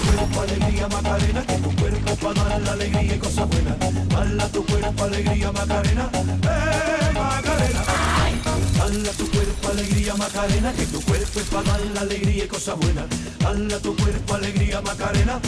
cuerpo alegría Macarena, que tu cuerpo para dar la alegría y cosas buenas. Dala tu cuerpo alegría Macarena, eh Macarena. Dala tu cuerpo alegría Macarena, que tu cuerpo es para dar la alegría y cosas buenas. Dala tu cuerpo alegría Macarena.